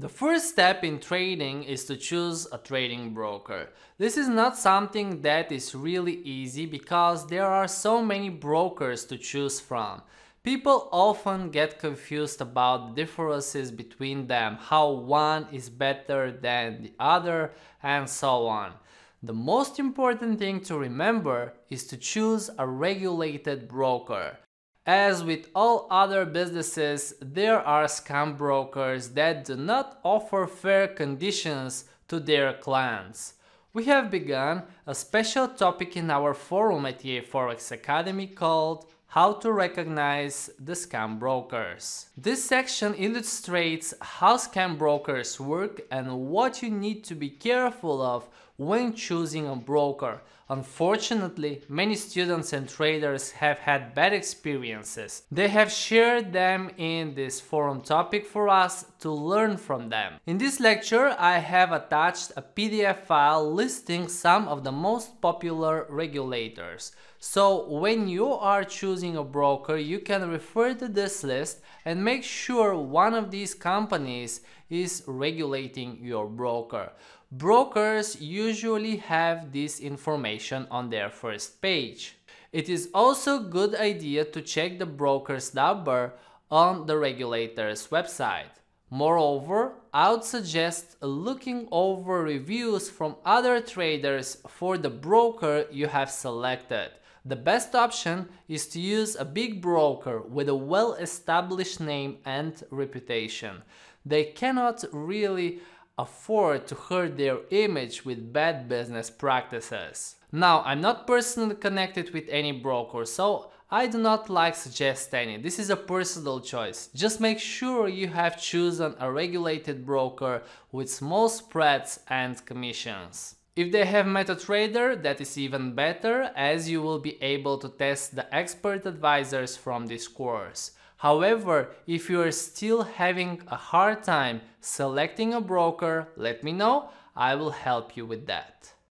The first step in trading is to choose a trading broker. This is not something that is really easy because there are so many brokers to choose from. People often get confused about the differences between them, how one is better than the other, and so on. The most important thing to remember is to choose a regulated broker. As with all other businesses, there are scam brokers that do not offer fair conditions to their clients. We have begun a special topic in our forum at EA Forex Academy called how to recognize the scam brokers. This section illustrates how scam brokers work and what you need to be careful of when choosing a broker. Unfortunately, many students and traders have had bad experiences. They have shared them in this forum topic for us to learn from them. In this lecture, I have attached a PDF file listing some of the most popular regulators. So when you are choosing a broker, you can refer to this list and make sure one of these companies is regulating your broker. Brokers usually have this information on their first page. It is also a good idea to check the broker's number on the regulator's website. Moreover, I would suggest looking over reviews from other traders for the broker you have selected. The best option is to use a big broker with a well-established name and reputation. They cannot really afford to hurt their image with bad business practices. Now, I'm not personally connected with any broker, so I do not like suggest any. This is a personal choice. Just make sure you have chosen a regulated broker with small spreads and commissions. If they have MetaTrader, that is even better as you will be able to test the expert advisors from this course. However, if you are still having a hard time selecting a broker, let me know, I will help you with that.